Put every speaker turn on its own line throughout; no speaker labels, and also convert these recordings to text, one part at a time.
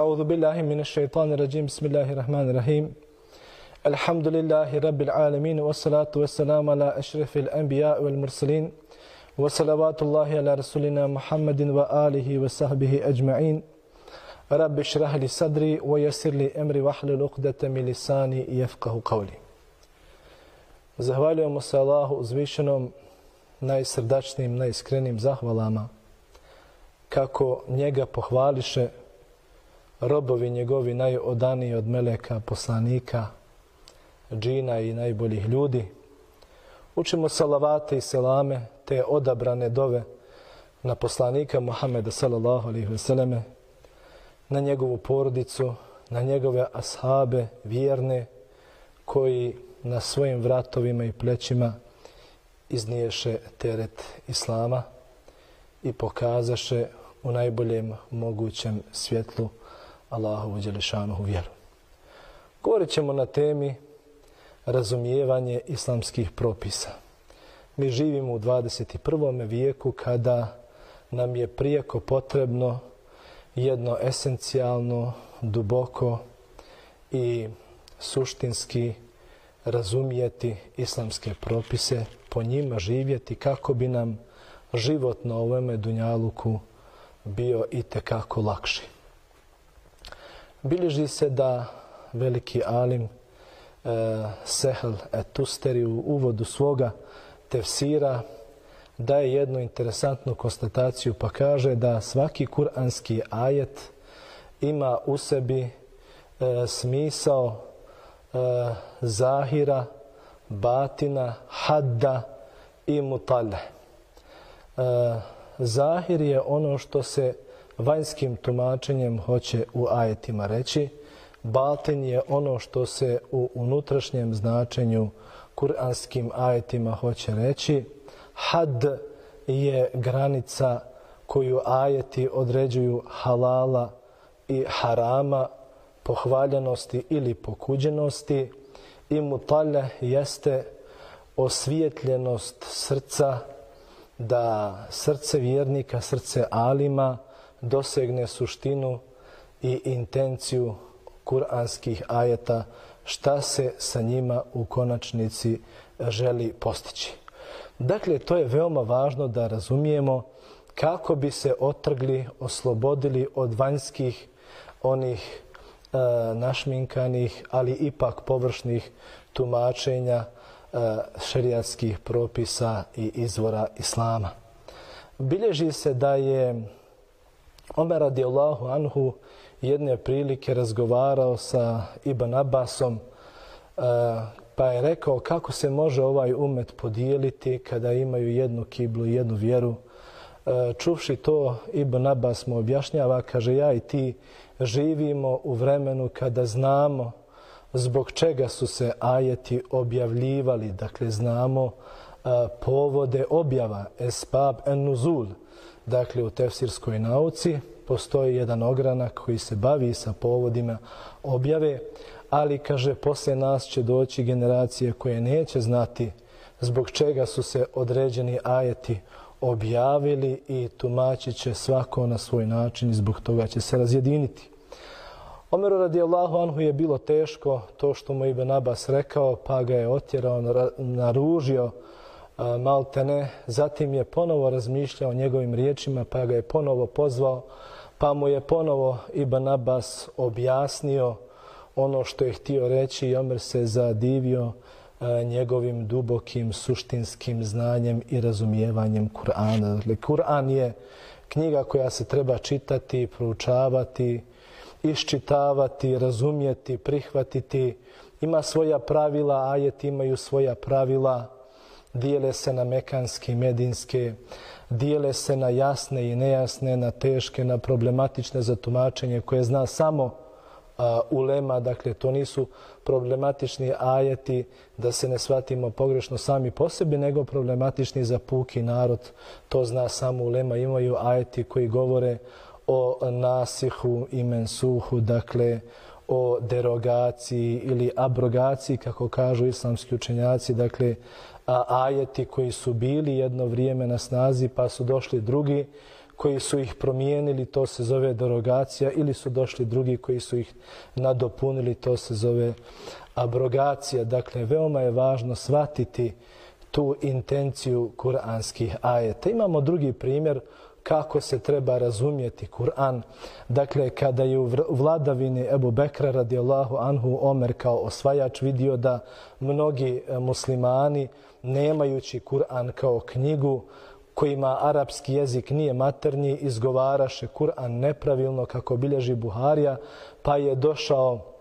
أعوذ بالله من الشيطان الرجيم بسم الله الرحمن الرحيم الحمد لله رب العالمين والصلاة والسلام على أشرف الأنبياء والمرسلين وصلوات الله على رسولنا محمد وآله وصحبه أجمعين رب اشرح لي صدري ويسر لي أمري واحلل عقدة من لساني يفقه قولي Zahvaljujemo se Allahu uzvišenom najsrdačnijim, najiskrenijim zahvalama kako njega pohvališe robovi njegovi najodaniji od meleka, poslanika, džina i najboljih ljudi. Učimo salavate i selame, te odabrane dove na poslanika Muhammeda sallallahu alaihi selleme na njegovu porodicu, na njegove ashabe, vjerne, koji na svojim vratovima i plećima izniješe teret Islama i pokazaše u najboljem mogućem svjetlu Allahovu Đelešanuhu vjeru. Govorit ćemo na temi razumijevanje islamskih propisa. Mi živimo u 21. vijeku kada nam je prijeko potrebno jedno esencijalno, duboko i suštinski razumijeti islamske propise, po njima živjeti kako bi nam život na ovome dunjaluku bio i tekako lakši. Bilježi se da veliki alim e, Sehel Etusteri u uvodu svoga tefsira daje jednu interesantnu konstataciju pa kaže da svaki kuranski ajet ima u sebi e, smisao e, zahira, batina, hadda i mutale. E, zahir je ono što se vanjskim tumačenjem hoće u ajetima reći. Batin je ono što se u unutrašnjem značenju kuranskim ajetima hoće reći. Had je granica koju ajeti određuju halala i harama, pohvaljenosti ili pokuđenosti. I mutale jeste osvijetljenost srca, da srce vjernika, srce alima, dosegne suštinu i intenciju kuranskih ajeta šta se sa njima u konačnici želi postići. Dakle, to je veoma važno da razumijemo kako bi se otrgli, oslobodili od vanjskih onih e, našminkanih, ali ipak površnih tumačenja e, šerijatskih propisa i izvora islama. Bilježi se da je Omer radijallahu anhu jedne prilike razgovarao sa Ibn Abbasom e, pa je rekao kako se može ovaj umet podijeliti kada imaju jednu kiblu i jednu vjeru. E, čuvši to, Ibn Abbas mu objašnjava, kaže ja i ti živimo u vremenu kada znamo zbog čega su se ajeti objavljivali, dakle znamo a, povode objava, esbab en nuzul, Dakle, u tefsirskoj nauci postoji jedan ogranak koji se bavi sa povodima objave, ali, kaže, posle nas će doći generacije koje neće znati zbog čega su se određeni ajeti objavili i tumačit će svako na svoj način i zbog toga će se razjediniti. Omeru radijallahu anhu je bilo teško to što mu Ibn Abbas rekao, pa ga je otjerao, naružio, maltene, zatim je ponovo razmišljao o njegovim riječima, pa ga je ponovo pozvao, pa mu je ponovo Ibn Abbas objasnio ono što je htio reći i Omer se zadivio e, njegovim dubokim suštinskim znanjem i razumijevanjem Kur'ana. Dakle, Kur'an je knjiga koja se treba čitati, proučavati, iščitavati, razumijeti, prihvatiti. Ima svoja pravila, ajeti imaju svoja pravila, dijele se na mekanske i medinske, dijele se na jasne i nejasne, na teške, na problematične za tumačenje koje zna samo a, ulema, dakle to nisu problematični ajeti da se ne shvatimo pogrešno sami po sebi, nego problematični za puki narod, to zna samo ulema, imaju ajeti koji govore o nasihu i mensuhu, dakle o derogaciji ili abrogaciji, kako kažu islamski učenjaci, dakle ajeti koji su bili jedno vrijeme na snazi pa su došli drugi koji su ih promijenili, to se zove derogacija, ili su došli drugi koji su ih nadopunili, to se zove abrogacija. Dakle, veoma je važno shvatiti tu intenciju kuranskih ajeta. Imamo drugi primjer kako se treba razumjeti Kur'an. Dakle, kada je u vladavini Ebu Bekra radijallahu anhu Omer kao osvajač vidio da mnogi e, muslimani nemajući Kur'an kao knjigu kojima arapski jezik nije maternji, izgovaraše Kur'an nepravilno kako bilježi Buharija, pa je došao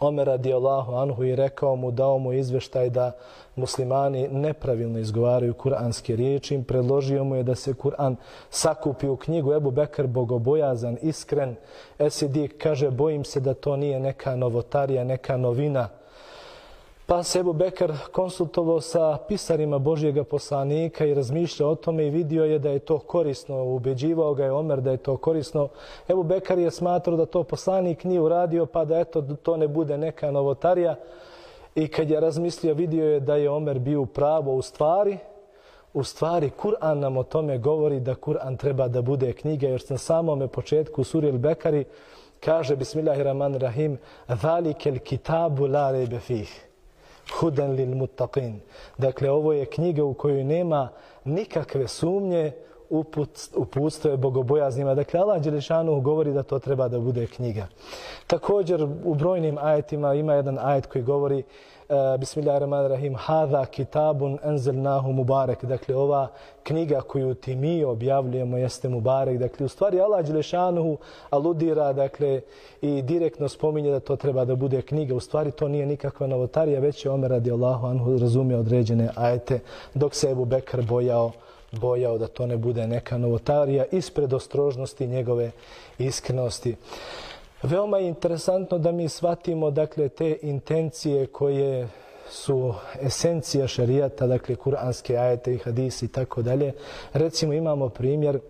Omer radijallahu anhu i rekao mu, dao mu izveštaj da muslimani nepravilno izgovaraju kuranske riječi. Im predložio mu je da se Kur'an sakupi u knjigu Ebu Bekr bogobojazan, iskren. Esidik kaže, bojim se da to nije neka novotarija, neka novina. Pa se Ebu Bekar konsultovao sa pisarima Božjega poslanika i razmišljao o tome i vidio je da je to korisno. Ubeđivao ga je Omer da je to korisno. Ebu Bekar je smatrao da to poslanik nije uradio pa da eto to ne bude neka novotarija. I kad je razmislio, vidio je da je Omer bio pravo u stvari. U stvari, Kur'an nam o tome govori da Kur'an treba da bude knjiga, jer sam samome početku suri Bekari kaže, Bismillahirrahmanirrahim, Zalikel kitabu la rebe fih hudan lil muttaqin. Dakle, ovo je knjiga u kojoj nema nikakve sumnje uput, uputstvo je bogobojaznima. Dakle, Allah Đelešanu govori da to treba da bude knjiga. Također, u brojnim ajetima ima jedan ajet koji govori uh, Bismillahirrahmanirrahim Hada kitabun enzelnahu mubarek. Dakle, ova knjiga koju ti mi objavljujemo jeste mubarek. Dakle, u stvari Allah Đelešanu aludira dakle, i direktno spominje da to treba da bude knjiga. U stvari to nije nikakva novotarija, već je Omer radi Allahu anhu razumio određene ajete dok se Ebu Bekr bojao bojao da to ne bude neka novotarija ispred ostrožnosti njegove iskrenosti. Veoma je interesantno da mi shvatimo dakle, te intencije koje su esencija šarijata, dakle kuranske ajete i hadisi i tako dalje. Recimo imamo primjer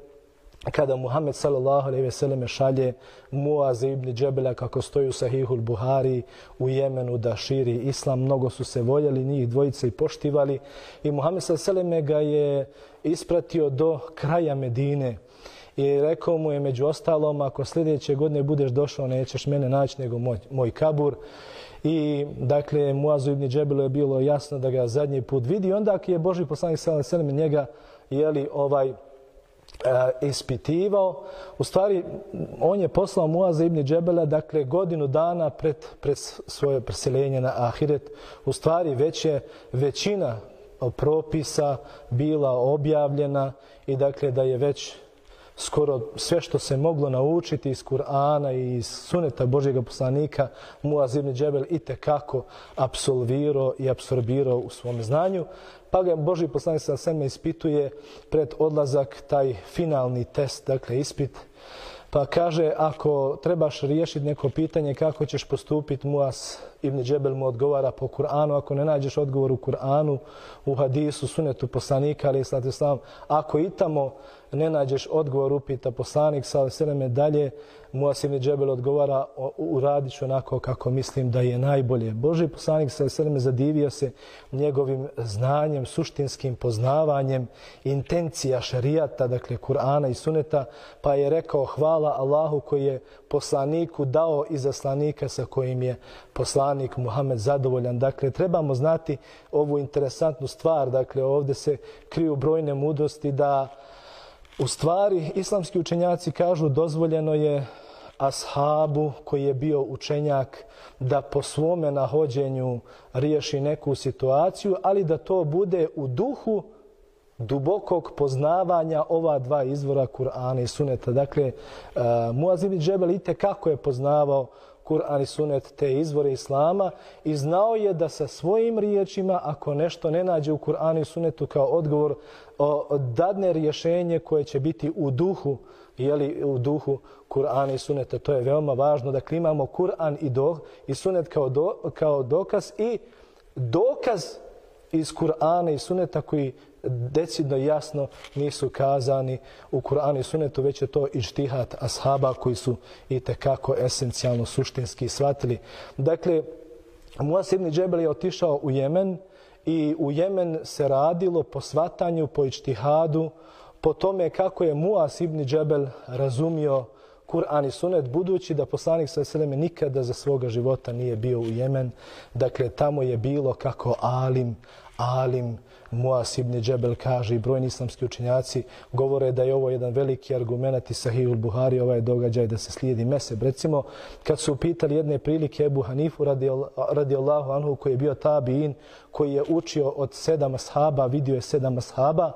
kada Muhammed sallallahu alejhi ve selleme šalje Muaz ibn Džebela kako stoji u Sahihul Buhari u Jemenu da širi islam, mnogo su se voljeli njih dvojice i poštivali. I Muhammed sallallahu alejhi ve selleme ga je ispratio do kraja Medine i rekao mu je među ostalom ako sljedeće godine budeš došao nećeš mene naći nego moj, moj kabur. I dakle Muazu ibn Džebelu je bilo jasno da ga zadnji put vidi. Onda je Boži poslanik sallallahu alejhi ve selleme njega jeli ovaj Eh, ispitivao. U stvari, on je poslao Muaza ibn Džebela, dakle, godinu dana pred, pred svoje preseljenje na Ahiret. U stvari, već je većina propisa bila objavljena i dakle da je već skoro sve što se moglo naučiti iz Kur'ana i iz suneta Božjega poslanika Muaz ibn Džebel i kako absolvirao i absorbirao u svom znanju. Pa ga Božji poslanik sa sveme ispituje pred odlazak taj finalni test, dakle ispit Pa kaže, ako trebaš riješiti neko pitanje kako ćeš postupiti, Muaz ibn Džebel mu odgovara po Kur'anu. Ako ne nađeš odgovor u Kur'anu, u hadisu, sunetu poslanika, ali islam, ako i tamo ne nađeš odgovor, upita poslanik, sa seleme dalje, Muasim i Džebel odgovara, uradit ću onako kako mislim da je najbolje. Boži poslanik sa seleme zadivio se njegovim znanjem, suštinskim poznavanjem, intencija šarijata, dakle Kur'ana i suneta, pa je rekao hvala Allahu koji je poslaniku dao i zaslanika sa kojim je poslanik Muhammed zadovoljan. Dakle, trebamo znati ovu interesantnu stvar, dakle ovdje se kriju brojne mudrosti da U stvari, islamski učenjaci kažu dozvoljeno je ashabu koji je bio učenjak da po svome nahođenju riješi neku situaciju, ali da to bude u duhu dubokog poznavanja ova dva izvora Kur'ana i Suneta. Dakle, eh, uh, Muazim Džebel i kako je poznavao Kur'an i Sunet te izvore Islama i znao je da sa svojim riječima, ako nešto ne nađe u Kur'anu i Sunetu kao odgovor, o, dadne rješenje koje će biti u duhu, jeli, u duhu Kur'ana i Suneta. To je veoma važno. Dakle, imamo Kur'an i, do, i Sunet kao, do, kao dokaz i dokaz iz Kur'ana i Suneta koji decidno jasno nisu kazani u Kur'anu i Sunnetu, već je to ištihat ashaba koji su i tekako esencijalno suštinski shvatili. Dakle, Muas ibn Džebel je otišao u Jemen i u Jemen se radilo po svatanju, po ištihadu, po tome kako je Muas ibn Džebel razumio Kur'an i Sunet, budući da poslanik sa Seleme nikada za svoga života nije bio u Jemen. Dakle, tamo je bilo kako Alim, Alim, Muas ibn Džebel kaže i brojni islamski učenjaci govore da je ovo jedan veliki argument i Sahihul Buhari, ovaj događaj da se slijedi meseb. Recimo, kad su upitali jedne prilike Ebu Hanifu radi, radi Allahu anhu koji je bio tabiin, koji je učio od sedam ashaba, vidio je sedam ashaba,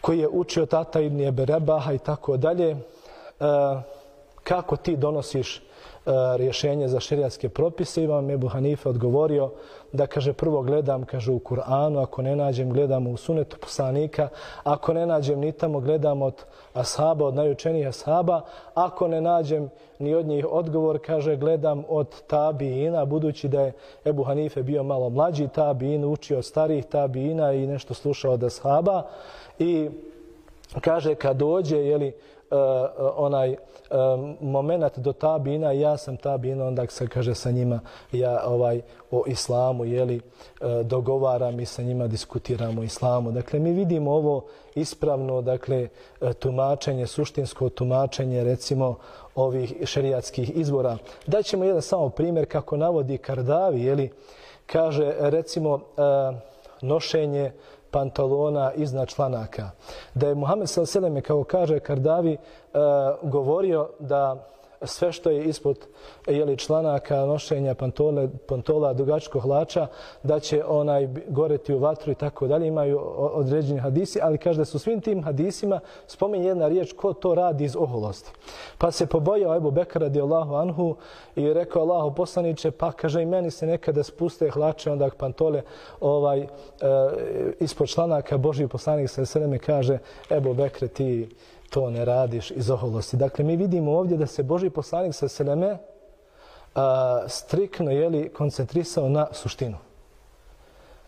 koji je učio tata ibn Eberebaha i tako dalje, E, kako ti donosiš e, rješenje za šerijatske propise. Imam Ebu Hanife odgovorio da kaže prvo gledam kaže u Kur'anu, ako ne nađem gledam u sunetu poslanika, ako ne nađem ni tamo gledam od ashaba, od najučenijih ashaba, ako ne nađem ni od njih odgovor, kaže gledam od tabiina, budući da je Ebu Hanife bio malo mlađi tabiin, učio od starih tabiina i nešto slušao od ashaba i kaže kad dođe, jeli, uh, onaj um, moment do tabina, ja sam tabina, onda se kaže sa njima, ja ovaj o islamu, jeli, uh, e, dogovaram i sa njima diskutiramo o islamu. Dakle, mi vidimo ovo ispravno, dakle, tumačenje, suštinsko tumačenje, recimo, ovih šerijatskih izbora. Daćemo jedan samo primjer kako navodi Kardavi, jeli, kaže, recimo, uh, nošenje pantalona iznad članaka. Da je Muhammed s.a.v. kao kaže Kardavi uh, govorio da sve što je ispod jeli, članaka nošenja pantole, pantola dugačkog hlača, da će onaj goreti u vatru i tako dalje. Imaju određeni hadisi, ali kaže da su svim tim hadisima spominje jedna riječ ko to radi iz oholosti. Pa se pobojao Ebu Bekara radi Allahu Anhu i rekao Allahu poslaniće, pa kaže i meni se nekada spuste hlače, onda pantole ovaj, e, ispod članaka Božji poslanik sa sredeme kaže Ebu Bekre ti to ne radiš iz oholosti. Dakle, mi vidimo ovdje da se Boži poslanik sa Seleme a, strikno jeli, koncentrisao na suštinu.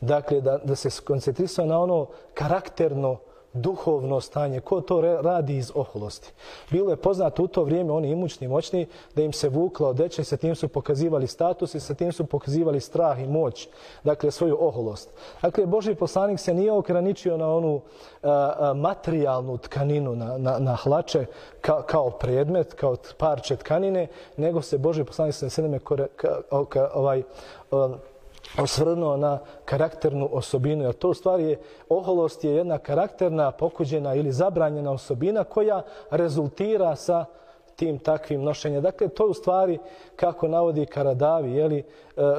Dakle, da, da se koncentrisao na ono karakterno duhovno stanje, ko to radi iz oholosti. Bilo je poznato u to vrijeme, oni imućni moćni, da im se vukla odeće, sa tim su pokazivali status i sa tim su pokazivali strah i moć, dakle svoju oholost. Dakle, Boži poslanik se nije okraničio na onu a, a, materijalnu tkaninu, na, na, na hlače ka, kao predmet, kao parče tkanine, nego se Boži poslanik se ne ovaj, a, osvrnuo na karakternu osobinu. Jer to u stvari je, oholost je jedna karakterna, pokuđena ili zabranjena osobina koja rezultira sa tim takvim nošenjem. Dakle, to je u stvari, kako navodi Karadavi, jeli, e,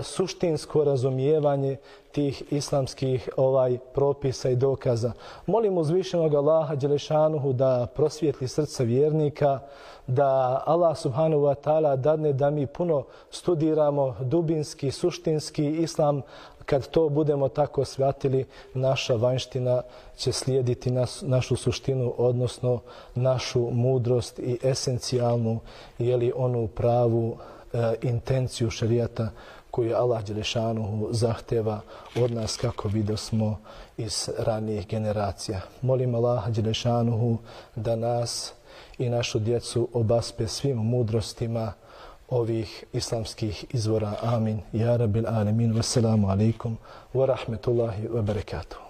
suštinsko razumijevanje tih islamskih ovaj propisa i dokaza. Molim uzvišenog Allaha Đelešanuhu da prosvijetli srca vjernika, da Allah subhanahu wa ta'ala dadne da mi puno studiramo dubinski, suštinski islam, kad to budemo tako shvatili, naša vanština će slijediti nas, našu suštinu, odnosno našu mudrost i esencijalnu, jeli onu pravu e, intenciju šarijata koju Allah Đelešanuhu zahteva od nas kako vidio smo iz ranijih generacija. Molim Allah Đelešanuhu da nas i našu djecu obaspe svim mudrostima ovih islamskih izvora. Amin. Ja rabbil alemin. Wassalamu alaikum wa rahmetullahi wa barakatuh.